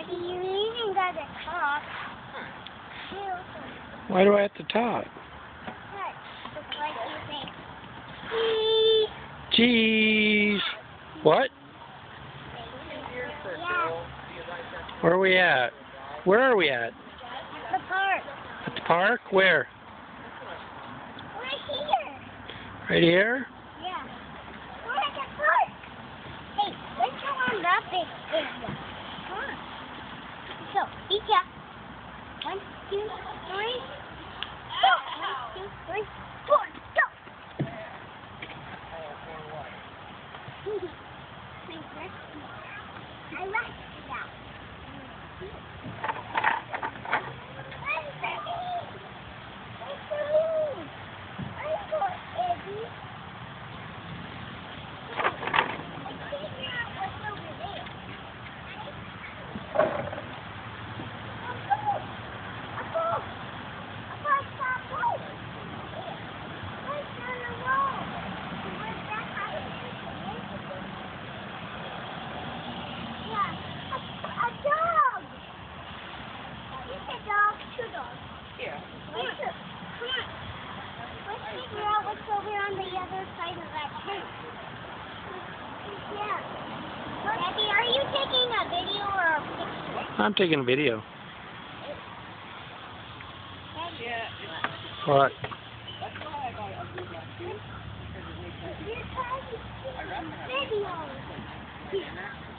Daddy, you even got to talk? Why do I have to talk? Cheese. What? Where are we at? Where are we at? At the park. At the park? Where? Right here? Yeah. We're at the park. Hey, which one that big is that? Ika. One, two, three. Other side of that tent. Yeah. Daddy, are you taking a video or a picture? I'm taking a video. Yeah. What? That's why I got a blue one too. Because it makes sense. you're trying to video.